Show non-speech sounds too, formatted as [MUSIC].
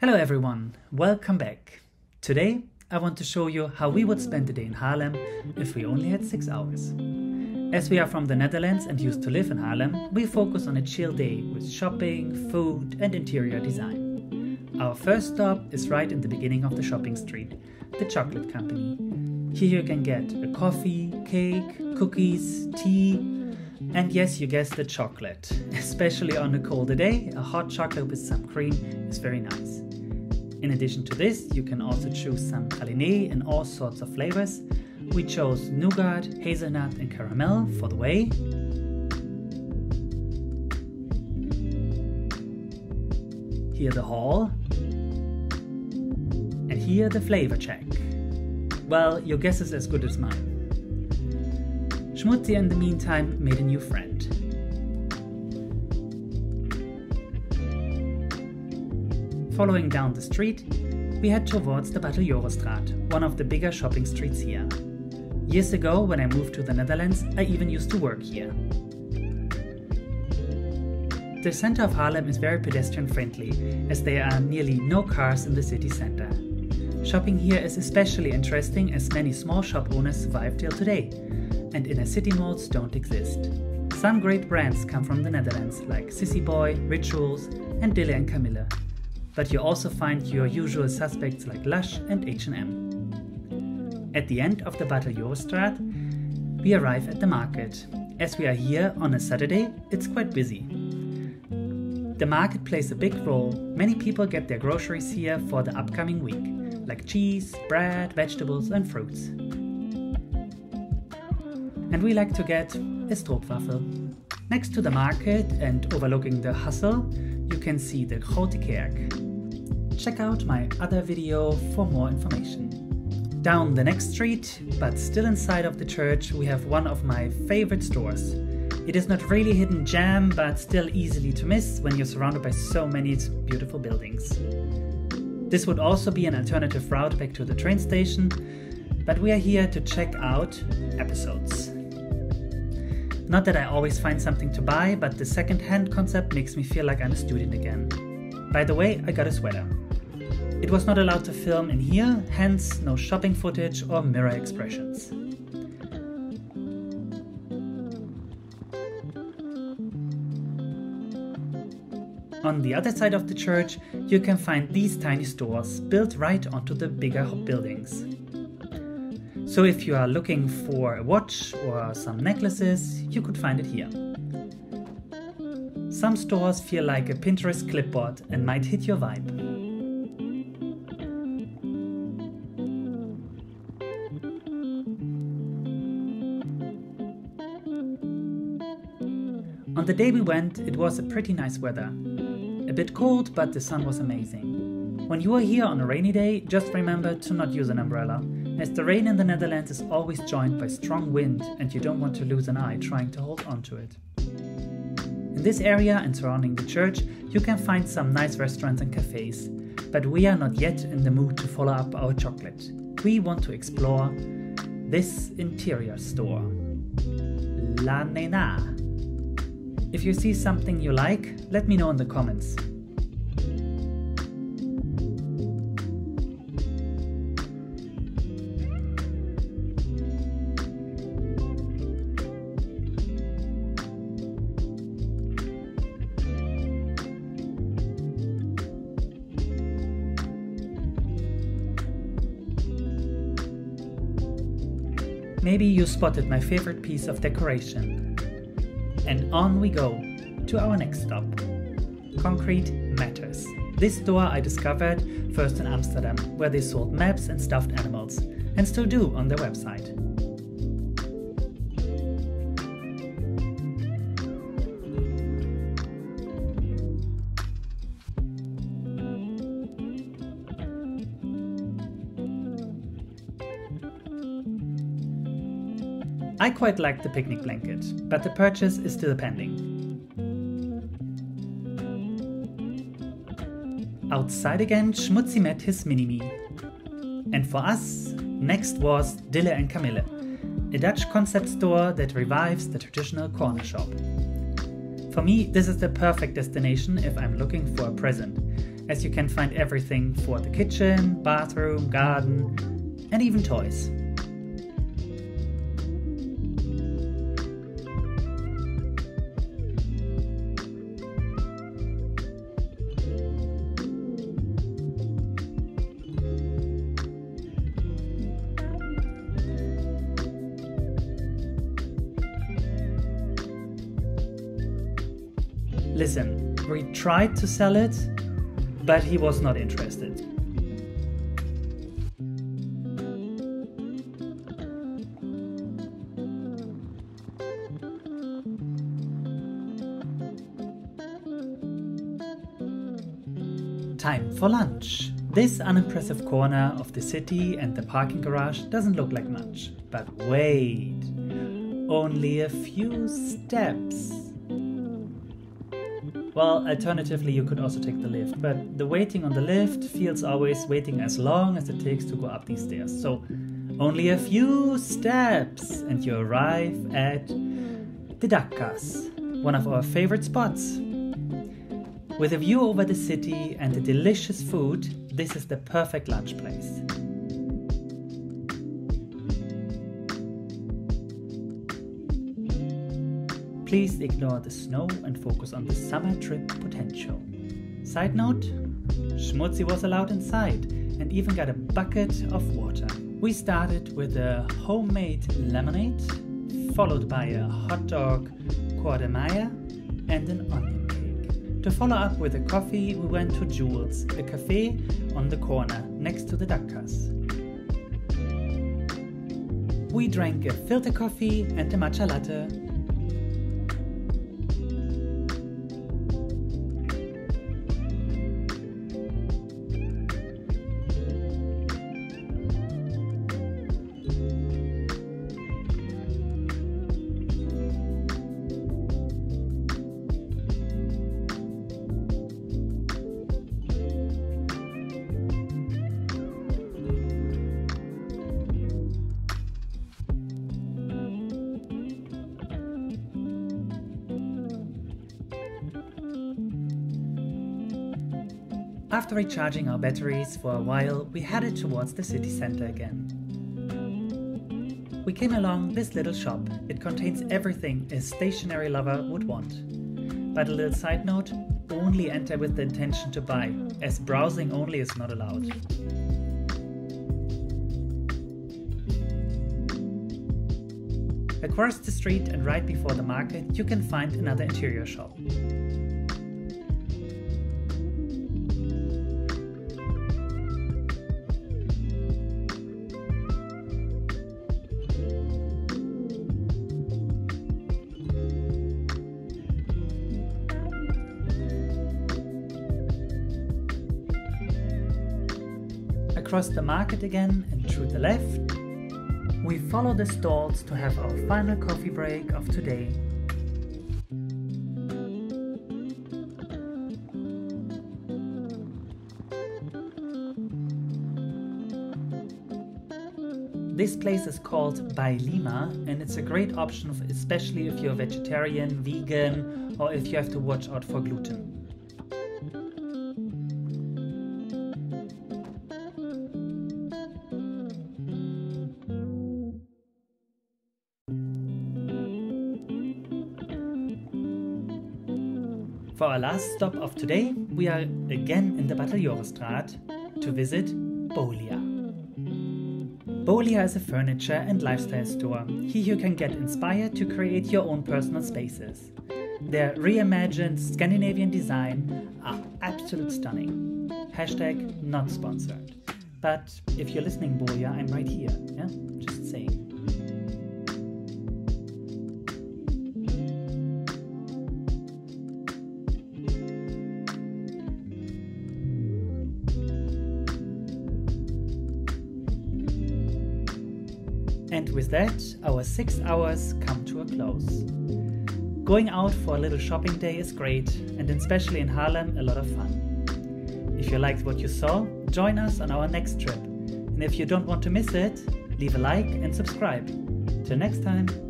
Hello everyone, welcome back. Today I want to show you how we would spend a day in Haarlem if we only had 6 hours. As we are from the Netherlands and used to live in Haarlem, we focus on a chill day with shopping, food and interior design. Our first stop is right in the beginning of the shopping street, the Chocolate Company. Here you can get a coffee, cake, cookies, tea, and yes, you guessed the chocolate. [LAUGHS] Especially on a colder day, a hot chocolate with some cream is very nice. In addition to this, you can also choose some praline in all sorts of flavors. We chose nougat, hazelnut, and caramel for the way. Here the haul. And here the flavor check. Well, your guess is as good as mine. Schmutzi in the meantime made a new friend. Following down the street, we head towards the Barteljorisstraat, one of the bigger shopping streets here. Years ago, when I moved to the Netherlands, I even used to work here. The center of Haarlem is very pedestrian friendly, as there are nearly no cars in the city center. Shopping here is especially interesting as many small shop owners survive till today, and inner city malls don't exist. Some great brands come from the Netherlands, like Sissy Boy, Rituals, and Dille and Kamille. But you also find your usual suspects like Lush and H&M. At the end of the Barteljorisstraat, we arrive at the market. As we are here on a Saturday, it's quite busy. The market plays a big role. Many people get their groceries here for the upcoming week, like cheese, bread, vegetables, and fruits and we like to get a stroopwafel. Next to the market and overlooking the hustle, you can see the Grote Kerk. Check out my other video for more information. Down the next street, but still inside of the church, we have one of my favorite stores. It is not really hidden gem, but still easily to miss when you're surrounded by so many beautiful buildings. This would also be an alternative route back to the train station, but we are here to check out episodes. Not that I always find something to buy, but the second-hand concept makes me feel like I'm a student again. By the way, I got a sweater. It was not allowed to film in here, hence no shopping footage or mirror expressions. On the other side of the church, you can find these tiny stores built right onto the bigger buildings. So if you are looking for a watch or some necklaces, you could find it here. Some stores feel like a Pinterest clipboard and might hit your vibe. On the day we went, it was a pretty nice weather. A bit cold, but the sun was amazing. When you are here on a rainy day, just remember to not use an umbrella as the rain in the Netherlands is always joined by strong wind and you don't want to lose an eye trying to hold on to it. In this area and surrounding the church, you can find some nice restaurants and cafes, but we are not yet in the mood to follow up our chocolate. We want to explore this interior store. La Nena. If you see something you like, let me know in the comments. Maybe you spotted my favorite piece of decoration. And on we go to our next stop. Concrete Matters. This store I discovered first in Amsterdam, where they sold maps and stuffed animals, and still do on their website. I quite like the picnic blanket, but the purchase is still pending. Outside again, Schmutzi met his mini-me. And for us, next was Dille and Kamille, a Dutch concept store that revives the traditional corner shop. For me, this is the perfect destination if I'm looking for a present, as you can find everything for the kitchen, bathroom, garden, and even toys. Listen, we tried to sell it, but he was not interested. Time for lunch. This unimpressive corner of the city and the parking garage doesn't look like much. But wait, only a few steps. Well, alternatively, you could also take the lift, but the waiting on the lift feels always waiting as long as it takes to go up these stairs. So, only a few steps, and you arrive at the Dakkas, one of our favorite spots. With a view over the city and the delicious food, this is the perfect lunch place. Please ignore the snow and focus on the summer trip potential. Side note, Schmutzi was allowed inside and even got a bucket of water. We started with a homemade lemonade, followed by a hot dog, Kordemeyer, and an onion cake. To follow up with a coffee, we went to Jules, a cafe on the corner next to the Dakkas. We drank a filter coffee and a matcha latte After recharging our batteries for a while, we headed towards the city center again. We came along this little shop. It contains everything a stationery lover would want. But a little side note, only enter with the intention to buy, as browsing only is not allowed. Across the street and right before the market, you can find another interior shop. Across the market again and through the left. We follow the stalls to have our final coffee break of today. This place is called By Lima and it's a great option especially if you're vegetarian, vegan or if you have to watch out for gluten. For our last stop of today, we are again in the Barteljorisstraat to visit Bolia. Bolia is a furniture and lifestyle store. Here you can get inspired to create your own personal spaces. Their reimagined Scandinavian design are absolute stunning. Hashtag not sponsored. But if you're listening, Bolia, I'm right here. Yeah, And with that, our six hours come to a close. Going out for a little shopping day is great, and especially in Haarlem, a lot of fun. If you liked what you saw, join us on our next trip. And if you don't want to miss it, leave a like and subscribe. Till next time.